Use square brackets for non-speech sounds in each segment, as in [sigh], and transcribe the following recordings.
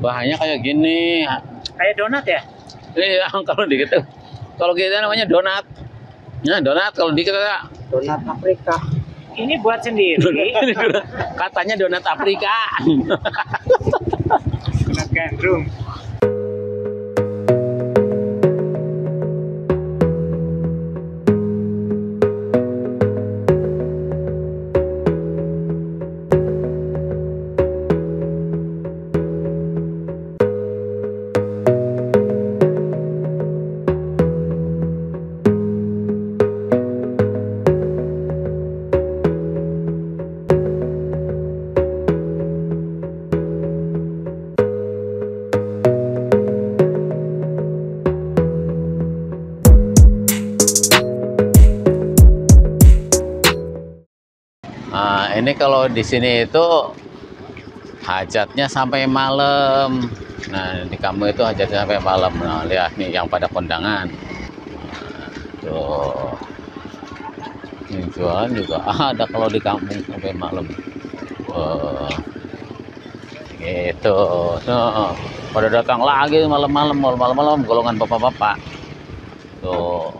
Bahannya kayak gini. Kayak donat ya? Iya, [laughs] kalau di kita kalau kita namanya donat. Ya, donat kalau di kita Donat Afrika. Ini buat sendiri. [laughs] katanya donat Afrika. donat gandrung. Ini kalau di sini itu hajatnya sampai malam. Nah, di kamu itu hajatnya sampai malam. Nah, lihat nih yang pada kondangan. Nah, tuh. Ini jualan juga ada kalau di kampung sampai malam. Wah. Gitu. Tuh. Pada datang lagi malam-malam, malam-malam golongan bapak-bapak. Tuh.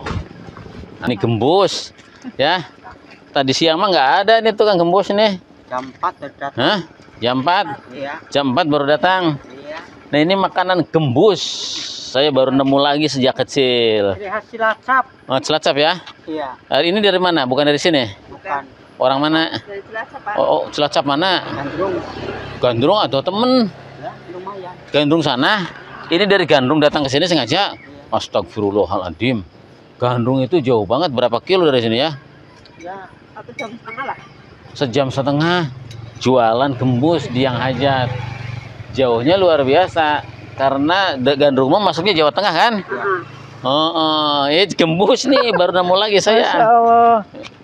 Nah, Ini gembus, ya. Tadi siang mah nggak ada nih tukang gembus nih. Jam 4 udah datang. Hah? Jam 4? Iya, Jam 4 baru datang. iya. Nah ini makanan gembus. Saya baru nemu lagi sejak kecil. Dari hasil acap. Oh, Cilacap ya? Iya, Hari ini dari mana? Bukan dari sini? bukan. Orang mana? Dari Cilacap. Oh, oh Cilacap mana? Gandrung. Gandrung atau temen? Ya, lumayan. Gandrung sana. Ini dari Gandrung datang ke sini sengaja. Astagfirullahaladzim. Gandrung itu jauh banget. Berapa kilo dari sini ya? Ya, satu jam setengah lah. Sejam setengah jualan gembus di yang hajat. Jauhnya luar biasa. Karena Gandrung mah masuknya Jawa Tengah kan? Ya. Oh, oh, eh gembus nih [laughs] baru nemu lagi saya.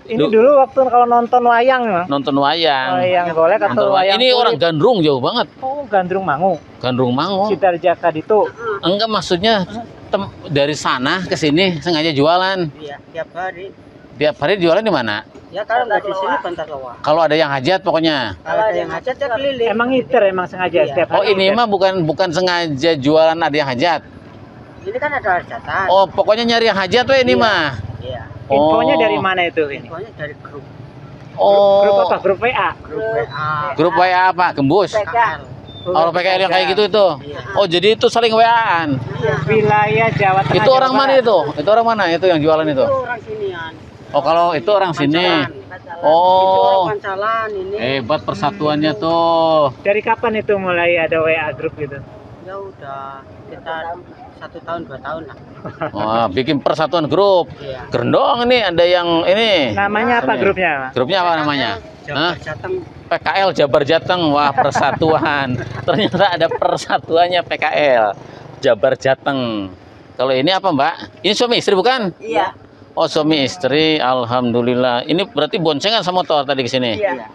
Ini Duh. dulu waktu kalau nonton wayang, Bang. nonton wayang. Wayang golek Nonton atau wayang. wayang Ini kulit. orang Gandrung jauh banget. Oh, Gandrung Mangu. Gandrung Mangu. Sidarjaka itu. Enggak maksudnya tem- dari sana ke sini sengaja jualan. Iya, tiap hari. Tiap hari jualan di mana? Ya kalau nggak di sini bentar lewat. Kalau ada yang hajat pokoknya. Kalau ada yang hajat ya keliling. Emang iter emang sengaja Iya. setiap Oh hari. ini iter. mah bukan bukan sengaja jualan ada yang hajat. Ini kan ada hajatan. Oh pokoknya nyari yang hajat weh ini Iya. mah. Iya. Infonya Oh. dari mana itu ini? Pokoknya dari grup Oh. Grup apa? Grup WA. grup WA. Grup WA apa? Gembus. PKL. Oh PKL yang kayak gitu itu. Iya. Oh jadi itu saling WA-an. Wilayah Jawa Tengah. Itu Jawa orang mana Barat. itu? Itu orang mana itu yang jualan itu? Itu orang sinian. Oh kalau itu orang sini. Pancalan. Itu Oh. orang pancalan ini. Hebat persatuannya tuh. Dari kapan itu mulai ada WA grup gitu? Ya udah kita satu tahun dua tahun lah. Wah, bikin persatuan grup. Iya. Gerendong ini ada yang ini. Namanya apa Ini. grupnya? Grupnya apa namanya? Hah? Jabar Jateng. PKL Jabar Jateng. Wah, persatuan. [laughs] Ternyata ada persatuannya PKL Jabar Jateng. Kalau ini apa, Mbak? Ini suami istri bukan? Iya. Oh, suami istri. Alhamdulillah. Ini berarti boncengan sama motor tadi ke sini. Iya.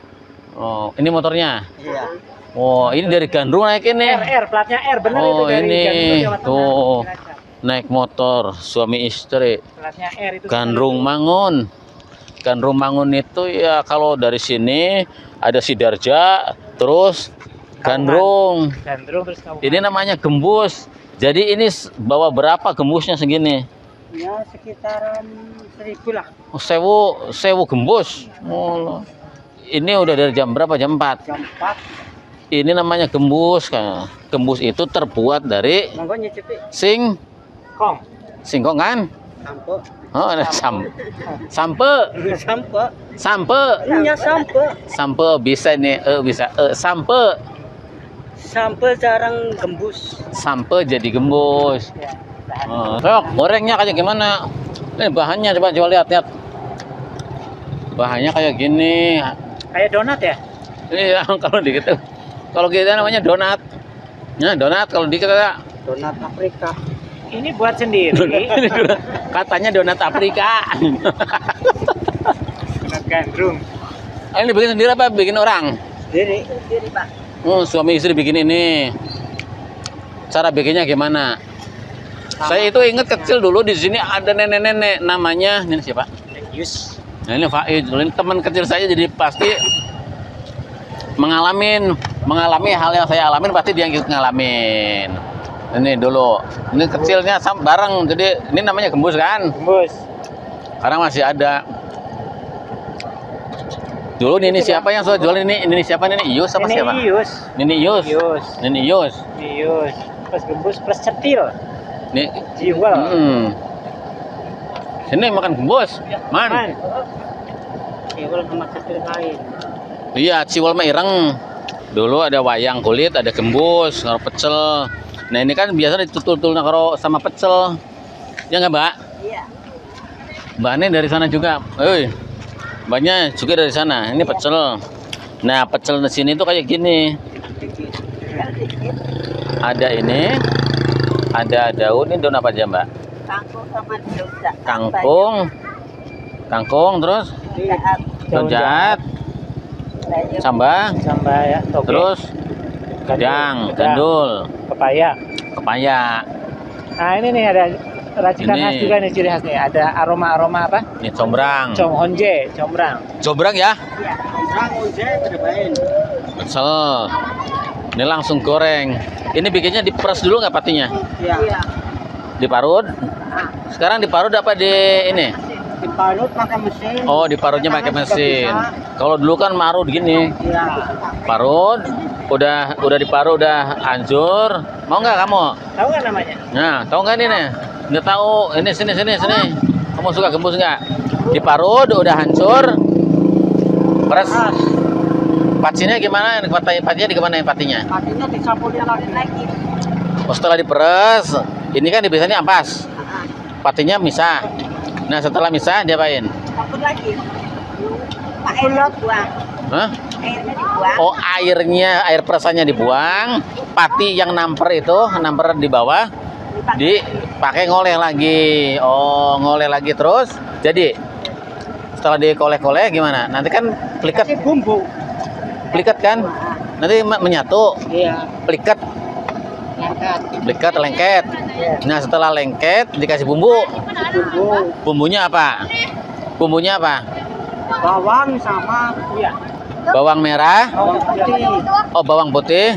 Oh, ini motornya. Iya. Oh, ini dari Gandrung naik ini. R, R, platnya R, benar Oh, itu dari ini. Gandrung. Tuh. Cilacap. Naik motor suami istri. Platnya R itu. Gandrung Mangun. Gandrung Mangun itu ya kalau dari sini ada Sidarja, terus Gandrung. Gandrung terus kamu. Ini namanya gembus. Jadi ini bawa berapa gembusnya segini? Ya sekitaran seribu lah. Oh, sewu, sewu gembus. Oh, ini udah dari jam berapa? Jam 4. Jam 4. Ini namanya gembus. Kak. Gembus itu terbuat dari sing Kong. singkong kan? Sampo. Oh, ada sam sampe, Sampo. sampe, Iya sampo. sampe bisa nih, eh bisa, eh sampe, Sampo jarang gembus. sampe jadi gembus. Oh, sok, gorengnya kayak gimana? Ini bahannya coba coba lihat lihat. Bahannya kayak gini. Kayak donat ya? Ini yang [laughs] kalau di kita, kalau kita namanya donat. Ya, donat kalau di kita Donat Afrika. Ini buat sendiri. [laughs] Donat. katanya donat Afrika. donat gandrung. Ini bikin sendiri apa bikin orang? Sendiri. Sendiri, Pak. Oh, suami istri bikin ini. Cara bikinnya gimana? Saya itu ingat kecil dulu di sini ada nenek-nenek namanya ini siapa? Yus. Nah, ini Faiz. Ini teman kecil saya jadi pasti mengalamin mengalami hal yang saya alamin pasti dia ikut ngalamin. Ini dulu, ini kecilnya sam bareng, jadi ini namanya gembus kan? Gembus. Sekarang masih ada. Dulu Nini siapa yang suka jual ini? Nini siapa Nini? Ius apa Ini siapa? ius. Nini Ius. Ius. Nini Ius. Ius. Plus gembus plus cetil. Nih. Jiwa. Hmm. Sini makan gembus. Man. Man. Cewek sama cetil lain. Iya, ciwal mah ireng. Dulu ada wayang kulit, ada gembus, karo pecel. Nah ini kan biasa ditutul-tutul karo sama pecel. Ya nggak mbak? Iya. Mbaknya dari sana juga. Hei, mbaknya juga dari sana. Ini pecel. Nah pecel di sini tuh kayak gini. Ada ini, ada daun. Ini daun apa aja mbak? Kangkung sama dosa. Kangkung, kangkung terus daun jahat, sambal, Sambal ya. Toge. terus gedang, gandul, Pepaya. pepaya. Nah ini nih ada racikan Ini. khas juga nih ciri khas nih. Ada aroma-aroma apa? Ini combrang. Conghonje, combrang. Combrang ya? Iya. Orang uje bermain. Pecel. Ini langsung goreng. Ini bikinnya diperes dulu nggak patinya? Iya. Diparut. Sekarang diparut apa di ini? Diparut pakai mesin. Oh, diparutnya pakai mesin. Kalau dulu kan marut gini. Iya. Parut, udah udah diparut udah hancur. Mau nggak kamu? Tahu nggak namanya? Nah, tahu nggak ini nih? Nggak tahu. Ini sini sini sini. Kamu suka gembus nggak? Diparut udah hancur. Peres. Patinya gimana? Pati- Patinya di ke mana patinya? Artinya disapurin lagi lagi. Oh, setelah diperes, ini kan biasanya ampas. Patinya misah. Nah, setelah misah diapain? Campur lagi. Buang. Hah? Airnya dibuang. Oh, airnya, air peresannya dibuang. Pati yang namper itu, namper di bawah, dipakai ngoleh lagi. Oh, ngoleh lagi terus. Jadi, setelah dikoleh-koleh gimana? Nanti kan pliket, Kasih bumbu. Pliket kan? Nanti me- menyatu, Iya. Angkat. pliket, lengket. Nah, setelah lengket dikasih bumbu. Bumbu. Bumbunya apa? Bumbunya apa? Bawang sama Iya. Bawang merah, bawang putih. oh bawang putih,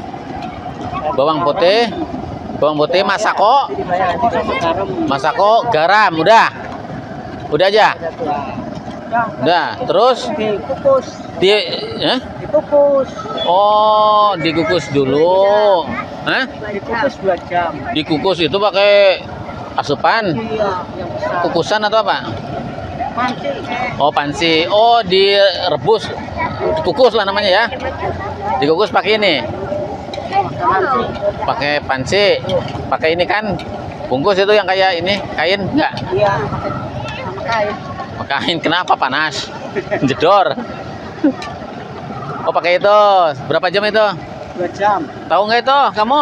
bawang putih, bawang putih, masako, masako, garam, udah, udah aja, udah. Terus Dikukus. di, eh? Dikukus. oh dikukus dulu, Hah? Dikukus dua jam. Dikukus itu pakai asupan, Iya. Yang besar. kukusan atau apa? Panci. Oh pansi, oh direbus, kukus lah namanya ya. Dikukus pakai ini, Panci. pakai panci, pakai ini kan bungkus itu yang kayak ini kain enggak? Iya. pakai- kain. Kain kenapa panas? Jedor. Oh pakai itu. Berapa jam itu? Dua jam. Tahu nggak itu kamu?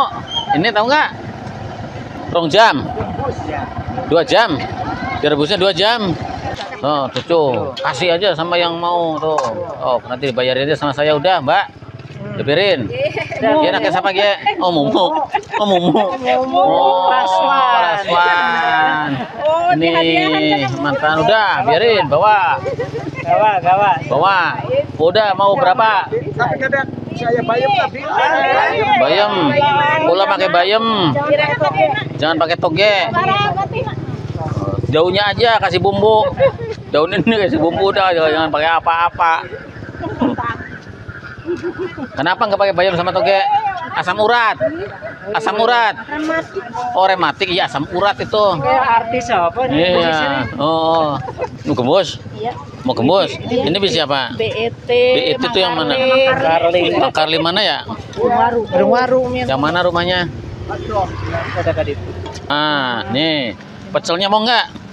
Ini tahu nggak? Rong jam, Rebus ya. dua jam. Direbusnya dua jam. Oh, tuh. kasih aja sama yang mau tuh. Oh, nanti dibayarin aja sama saya udah, Mbak. Lebirin. Dia anaknya siapa dia? Oh, Mumu. Oh, Mumu. Oh, Raswan. Raswan. Ini mantan udah, biarin bawa. Gawa, gawa. Bawa. Udah mau berapa? Tapi kadang saya tapi Bayam. Pula pakai bayam. Jangan pakai toge. Daunnya aja kasih bumbu. Daun ini kasih bumbu dah, jangan jangan pakai apa-apa. Kenapa nggak pakai bayam sama toge? Asam urat. Asam urat. Oh rematik iya asam urat itu. Kayak artis apa nih? Iya. Oh. Mau gembus? Mau gembus? Ini bisa apa? BET BET itu yang mana? Bang Karli mana ya? Warung-warung Yang mana rumahnya? Ada tadi. Ah, nih. Pecelnya mau nggak?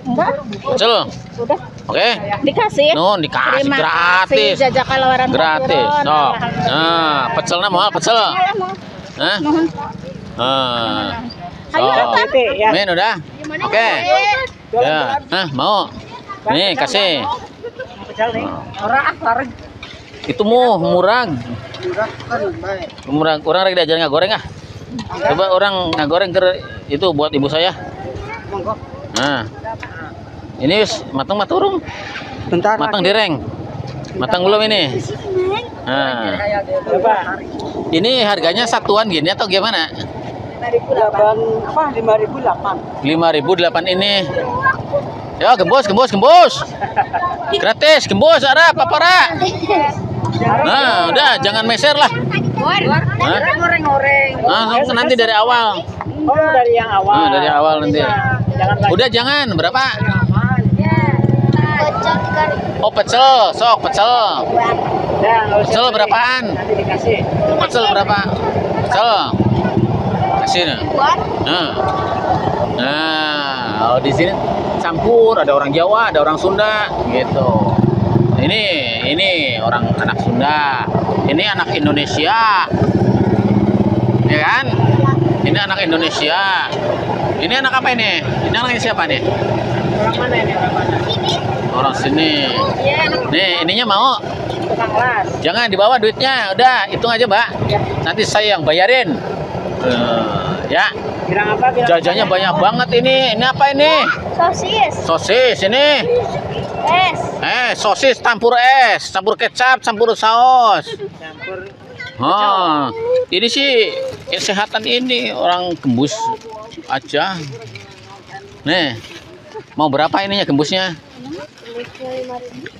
Enggak, Pecel. udah Oke. dikasih. No, dikasih Terima gratis. jajak kalawaran Gratis. No. Nah, pecelnya mau pecel. Ayo, mau. Hah? Nuhun. Ah. Ayo, So, Tante. Tete ya. Min udah? Oke. Ya. Hah, mau? Nih, kasih. Pecel nih. orang ah larang Itu mu baik. Murah. Orang lagi diajarin nggak goreng ah. Coba orang nggak goreng ke itu buat ibu saya. Monggo. Nah. Ini wis matang maturung. Bentar Matang direng. Matang belum ini? Nah, ini harganya satuan gini atau gimana? Delapan apa? Lima ribu delapan. 5008 ini. Ya, gembus, gembus, gembus. Gratis, gembus, Arab, apa Ra? Nah, udah, jangan meser lah. Goreng-goreng. Nah, langsung nanti dari awal. Oh, dari yang awal. Nah, dari awal nanti. Jangan banyak. Udah jangan, berapa? Oh, pecel, sok pecel. Usah Pecel berapaan? Pecel berapa? Pecel. Kasih nah. Nah. Nah, kalau di sini campur, ada orang Jawa, ada orang Sunda, gitu. Ini, ini orang anak Sunda. Ini anak Indonesia. Ya kan? Ini anak Indonesia. Ini anak apa ini? Ini anaknya siapa nih? Orang mana ini? Orang mana? Orang sini. Nih, ininya mau? Jangan dibawa duitnya, udah hitung aja mbak. Ya. Nanti saya yang bayarin. Eh, ya, jajannya apa? banyak banget ini. Ini apa ini? sosis Sosis ini. es Eh, sosis campur es, campur kecap, campur saus. Campur. Oh, ini sih kesehatan ini orang gembus aja. Nih, mau berapa ininya gembusnya?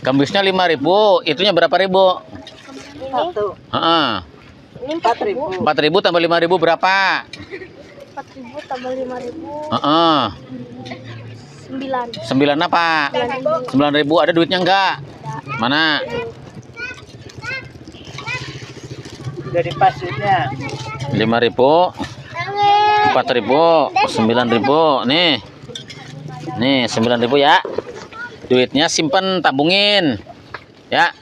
Gembusnya 5000 itunya berapa ribu? Satu. Heeh. ini Empat ribu. 4000 tambah 5000 berapa? Empat ribu tambah lima ribu Heeh. sembilan 9 apa? 9000 ada duitnya enggak? Mana? Udah dipas duitnya. 5000 4000 9000 nih. Nih 9000 ya. Duitnya simpen tabungin. Ya.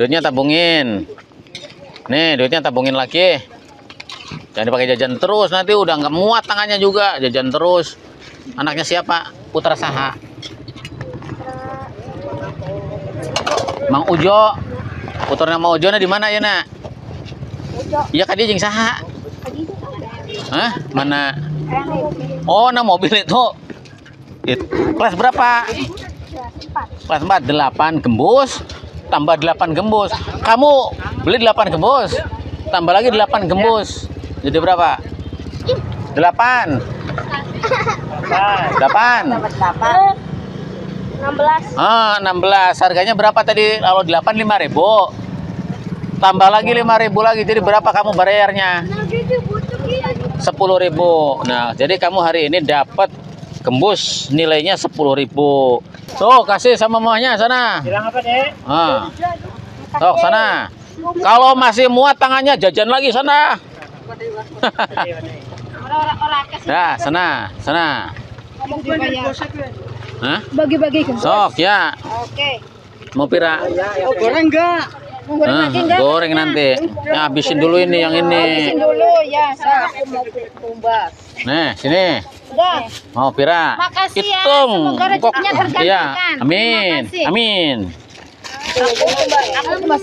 Duitnya tabungin. Nih, duitnya tabungin lagi. Jangan dipakai jajan terus nanti udah nggak muat tangannya juga jajan terus. Anaknya siapa? Putra Saha. Mang Ujo. Putranya Mang Ujo di mana ya, Nak? Iya kan dia jeung saha? Hah? Mana? Oh, nah mobil itu. It, kelas berapa? Kelas 4, 8 gembus tambah 8 gembus. Kamu beli 8 gembus, tambah lagi 8 gembus. Jadi berapa? 8. Pas. 8. delapan enam belas Ah, 16. Harganya berapa tadi? Kalau 8 5000. Tambah lagi 5000 lagi. Jadi berapa kamu bayarnya? 10.000. Nah, jadi kamu hari ini dapat gembus nilainya 10.000. Tuh, kasih sama mamanya sana. Bilang apa, Dek? Ah. Sok sana. Kalau masih muat tangannya jajan lagi sana. [laughs] Nah, sana, sana. Hah? bagi-bagi ke Sok ya. oke Mau pira? Oh, goreng enggak? mau goreng lagi enggak goreng nanti. Ya, habisin dulu ini yang ini. dulu ya saya aku mau tumbas Nih, sini. udah Mau pira? Makasih ya, Hitung. semoga rezekinya Pokok- tergantikan. Iya. Amin. Amin. aku tumbas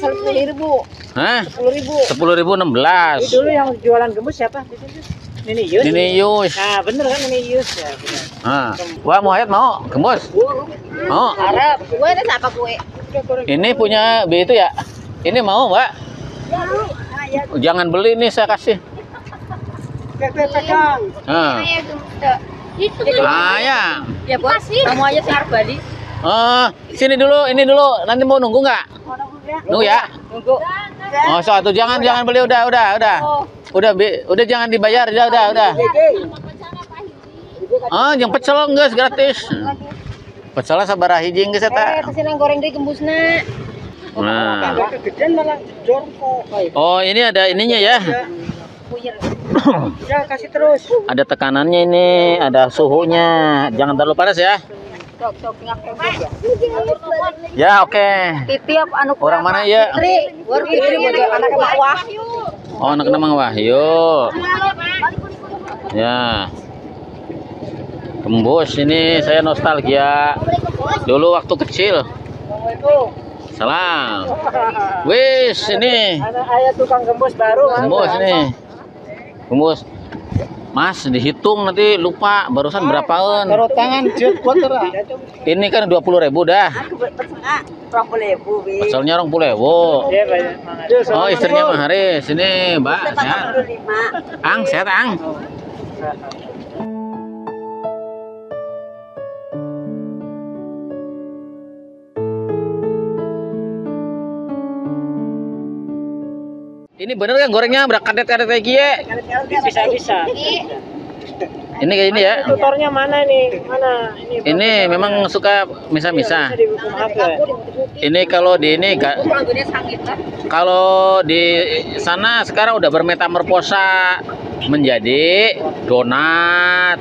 Hah? sepuluh ribu Sepuluh ribu enam belas. Ini dulu yang jualan gembus siapa? Nini Yus. Ini Yus. Nah, bener kan Nini Yus ya, bener. Ah. Wah, mau ayat mau? Gembus? Mau? Arab gue itu apa gue Ini punya B itu ya? Ini mau, Mbak? Jangan beli nih saya kasih. Pegang. Ah. itu Ah, ya. ya bos kamu aja sih harus balik Oh, sini dulu, ini dulu. Nanti mau nunggu nggak? Nunggu ya? nunggu Oh, satu jangan jangan beli udah, udah, udah. Udah, Bi. udah jangan dibayar, udah, udah, udah. Ah, yang pecel enggak gratis. Pecel sabar hiji geus eh eta. kasih nang goreng deh gembusna Nah. Oh, ini ada ininya ya. [coughs] Ya kasih terus. Ada tekanannya ini, ada suhunya. Jangan terlalu panas ya. Ya Ya, oke. titip anu Orang mana ya? Fitri Fitri anak wahyu Oh, anak Mang Wahyu. Ya. Gembus ini saya nostalgia. Dulu waktu kecil. Salam. Wis ini Ada ayah tukang gembus baru. kan? gembus nih. Gembus. Mas dihitung nanti lupa barusan berapaan Taruh tangan jet [laughs] ini kan 20 ribu dah. Aku berpesona orang boleh bu. pecelnya orang pulewo Iya banget. oh istrinya Bang Haris. Ini mbak sehat ang. Sehat ang ini bener kan gorengnya berkadet-kadet kayak gini Bisa bisa. ini kayak ini ya Tutornya mana nih? Mana? Ini. ini memang suka misa-misa apa? ini kalau di ini kalau di sana sekarang udah bermetamorfosa menjadi donat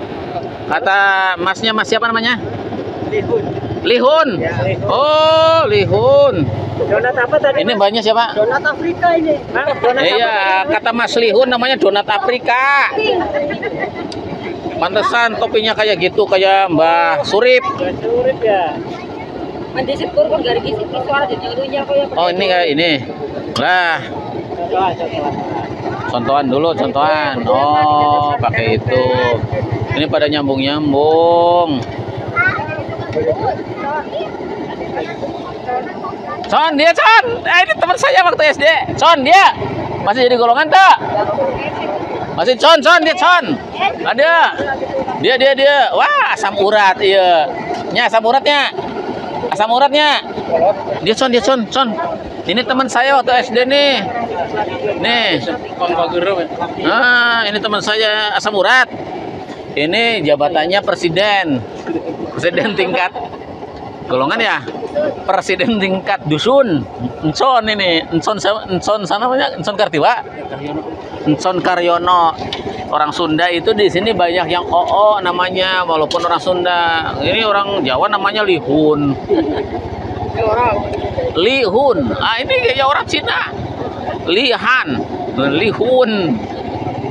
kata masnya mas siapa namanya lihun oh lihun Donat apa tadi? ini banyak siapa Donat Afrika ini. Hah? Donat iya kata mas lihun namanya donat Afrika pantesan topinya kayak gitu kayak mbah surip apa? Surit ya. oh ini kayak ini coba. contohan dulu contohan oh pakai itu ini pada nyambung nyambung Son dia Son. Eh, ini teman saya waktu SD Son dia. Masih jadi golongan tak? Masih Son Son dia Son. Ada. Dia dia dia. Wah asam urat iya. Nya asam uratnya. Asam uratnya. Dia Son dia Son Son. Ini teman saya waktu SD nih. Nih. Ah ini teman saya asam urat. Ini jabatannya presiden. Presiden tingkat golongan ya presiden tingkat dusun. Enson ini. Enson? Enson sana namanya Enson Kartiwa? Enson Karyono. Orang Sunda itu di sini banyak yang oo namanya walaupun orang Sunda. Ini orang Jawa namanya Lihun. Lihun. Ah ini kayak orang Cina. Lihan. Lihun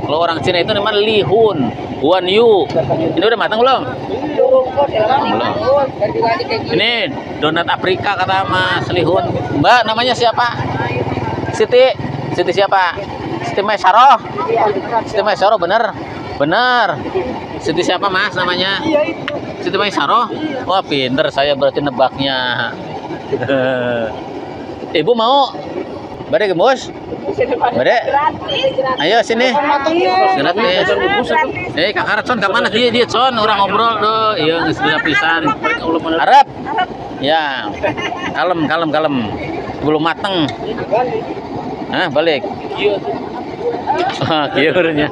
kalau orang Cina itu namanya Lihun Wan Yu. Ini udah matang belum? Belum. Ini donat Afrika kata Mas Lihun Mbak namanya siapa? Siti. Siti siapa? Siti Maisaroh Siti Maisaroh bener. Bener. Siti siapa Mas namanya? Siti Maisaroh wah pinter saya berarti nebaknya. [laughs] Ibu mau Bade gembus Bade? Ayo sini. Gratis. Eh Kak Harap Son ke mana dia dia Son orang ngobrol tuh Iya geus pisan. Harap. Ya. Kalem kalem kalem. Belum mateng. Hah balik? Ah, [laughs] kiurnya.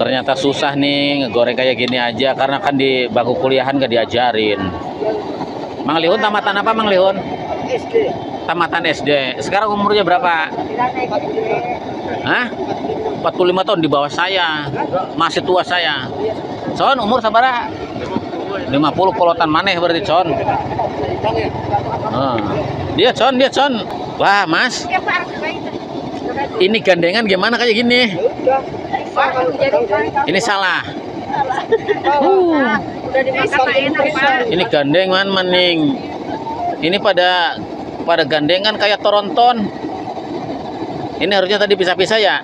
Ternyata susah nih ngegoreng kayak gini aja karena kan di bangku kuliahan gak diajarin. Mang Lihun tamatan apa Mang Lihun? SD. Tamatan SD. Sekarang umurnya berapa? Hah? 45 tahun di bawah saya. Masih tua saya. Son umur sabara? 50 polotan maneh berarti Con. Ah. Dia Con, dia Con. Wah, Mas. Ini gandengan gimana kayak gini? Ini salah. Uh. Ini gandengan maning. Ini pada pada gandengan kayak toronton. Ini harusnya tadi pisah-pisah ya.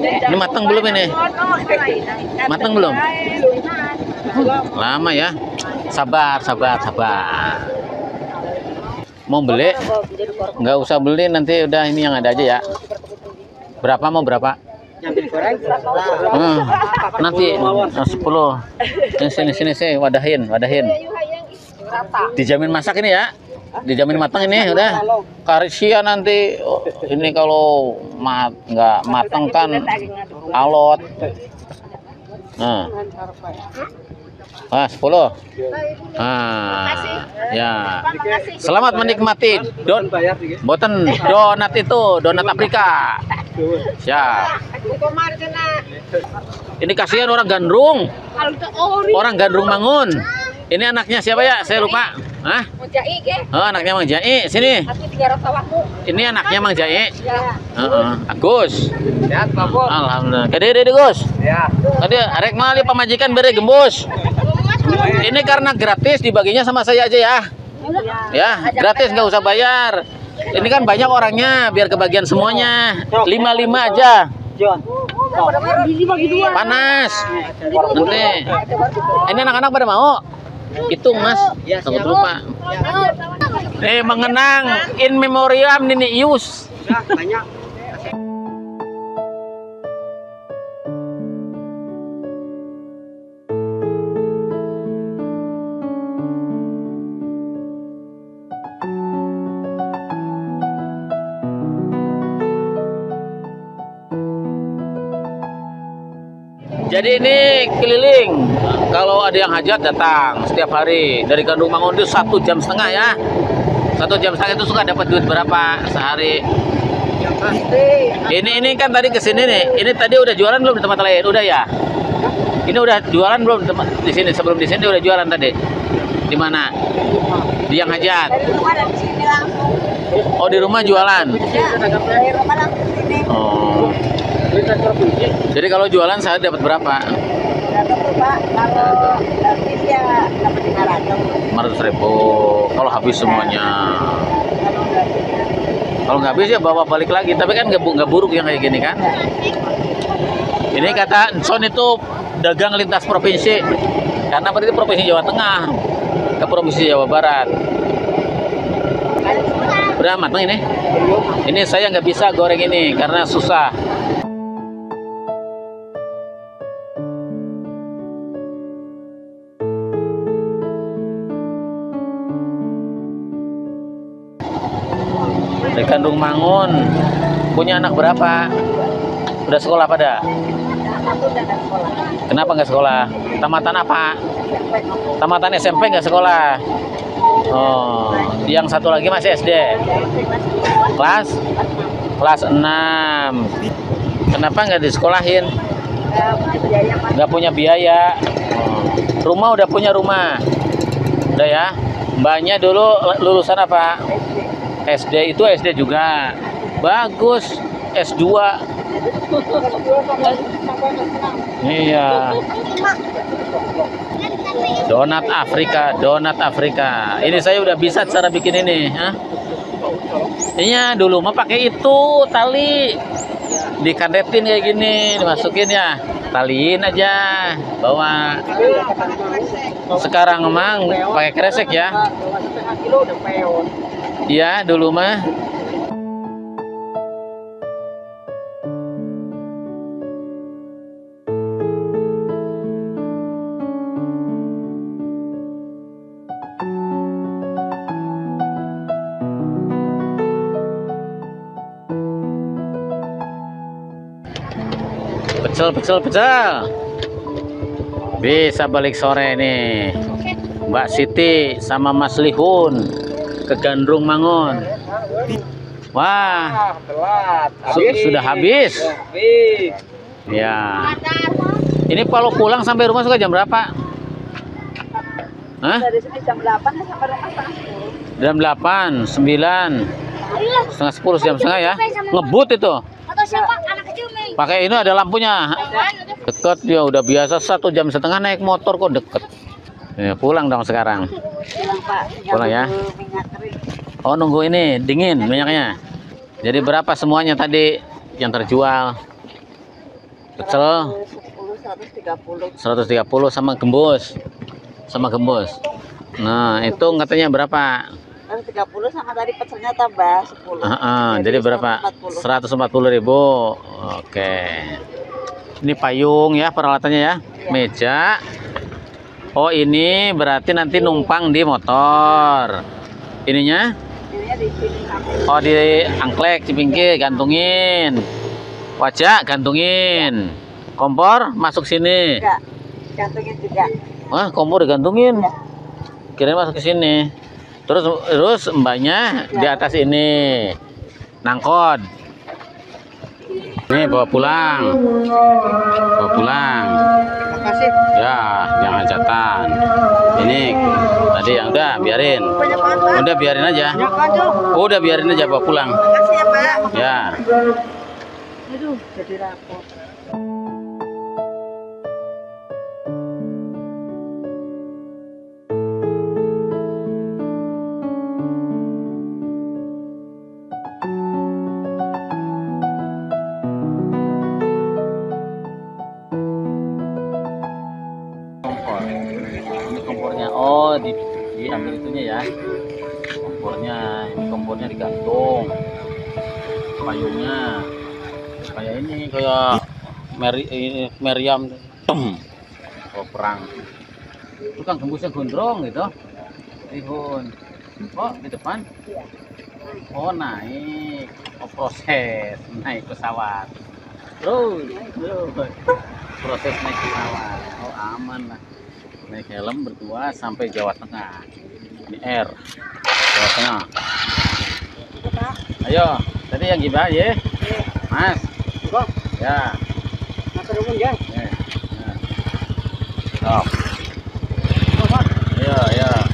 Ini matang belum ini? Matang belum? Lama ya. Sabar, sabar, sabar. Mau beli? Nggak usah beli nanti udah ini yang ada aja ya. Berapa mau berapa? Hmm, nanti 10. Ini sini sini sini wadahin, wadahin. Dijamin masak ini ya. Dijamin matang ini udah. Karisia nanti oh, ini kalau mat nggak matang kan alot. Nah. Ah, 10. Ah, ya. Selamat menikmati don boten donat itu, donat Afrika. Siap. Ini kasihan orang gandrung. Orang gandrung Mangun. Ini anaknya siapa ya? Saya lupa. Hah? Oh, anaknya Mang Jai. Sini. Ini anaknya Mang Jai. Heeh. Agus. Sehat. Alhamdulillah. Kade dede Gus. Ya. Tadi arek mali pamajikan bere gembus. Ini karena gratis dibaginya sama saya aja ya. Ya, gratis nggak usah bayar. ini kan banyak orangnya, biar kebagian semuanya. Lima lima aja. Panas. Nanti. Ini anak-anak pada mau? Hitung mas. Ya, Takut lupa. Nih mengenang in memoriam Nini Ius. Sudah banyak. Jadi ini keliling. Kalau ada yang hajat datang setiap hari dari Gandung Mangun itu satu jam setengah ya. Satu jam setengah itu suka dapat duit berapa sehari? Ini ini kan tadi ke sini nih. Ini tadi udah jualan belum di tempat lain? Udah ya? Ini udah jualan belum di tempat di sini? Sebelum di sini udah jualan tadi. Di mana? Di yang hajat. Oh di rumah jualan. Ya, rumah langsung. Oh. Jadi kalau jualan saya dapat berapa? Berapa? Kalau habis ya dapat 500. 500 ribu. Kalau habis semuanya. Kalau nggak habis ya. Bawa balik lagi. Tapi kan nggak bu- nggak buruk yang kayak gini kan? Ini kata Son itu dagang lintas provinsi. Karena berarti provinsi Jawa Tengah ke provinsi Jawa Barat. Udah matang ini? Ini saya nggak bisa goreng ini karena susah. Mangun punya anak berapa? Udah sekolah pada? Kenapa nggak sekolah? Tamatan apa? Tamatan SMP nggak sekolah? Oh, yang satu lagi masih SD. Kelas? Kelas 6. Kenapa nggak disekolahin? Nggak punya biaya Pak. Nggak punya biaya. Oh. Rumah udah punya rumah. Udah ya? Mbaknya dulu lulusan apa? SD itu SD juga. Bagus. S2. Iya. Donat Afrika, donat Afrika. Ini saya udah bisa cara bikin ini, Hah? Iya, dulu mah pakai itu tali. Dikadetin kayak gini, dimasukin ya. Taliin aja, bawa. Sekarang emang pakai kresek ya. Iya, dulu mah. Pecel, pecel, pecel. Bisa balik sore nih. Mbak Siti sama Mas Lihun ke Gandrung Mangun. Wah, Ah, telat. su- sudah habis. Habis. Ya. Ini kalau pulang sampai rumah suka jam berapa? Hah? Dari sini jam 8 ya sampai rumah setengah 10. Jam 8, 9, setengah 10, jam setengah ya. Ngebut itu. Atau siapa anak kecil Mei? Pakai ini ada lampunya. Deket dia udah biasa satu jam setengah naik motor kok deket. Ya, pulang dong sekarang. Pak. Pulang ya. Oh nunggu ini dingin minyaknya. Jadi berapa semuanya tadi yang terjual? Pecel 10, 130. 130 sama gembus. Sama gembus. Nah, itu katanya berapa? 130 sama tadi pecelnya tambah 10. Ah, ah, jadi berapa? 140 ribu. Oke. Ini payung ya peralatannya ya. Meja. Oh ini berarti nanti numpang di motor. Ininya? Oh di angklek cipingkir gantungin. Wajah gantungin. Kompor masuk sini. juga. Gantungin juga. Wah kompor digantungin. Kirain masuk ke sini. Terus terus mbaknya di atas ini. Nangkot. Nih bawa pulang. Bawa pulang. Terima kasih. Ya, yang hajatan. Ini tadi yang udah biarin. Udah biarin aja. Banyak kan. Udah biarin aja bawa pulang. Makasih ya Pak. Ya. Aduh, jadi rapot. Meri ini Meriam. Tem. [clears throat] oh perang. Itu kan gembusnya gondrong gitu. Rihun oh di depan? Oh naik. Oh proses. Naik pesawat. Terus terus. Proses naik pesawat. Oh aman lah. Naik helm berdua sampai Jawa Tengah. Ini R Jawa Tengah. Ayo tadi yang gimana ya mas. Bang, ya nak kerungun ya. ya, ya. Stop. ayo ayo